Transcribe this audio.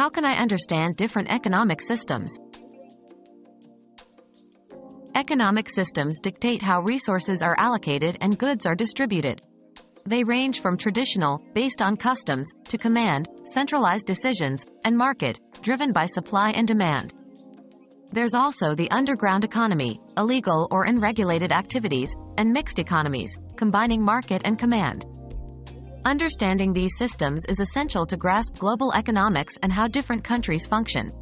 How can I understand different economic systems? Economic systems dictate how resources are allocated and goods are distributed. They range from traditional, based on customs, to command, centralized decisions, and market, driven by supply and demand. There's also the underground economy, illegal or unregulated activities, and mixed economies, combining market and command. Understanding these systems is essential to grasp global economics and how different countries function.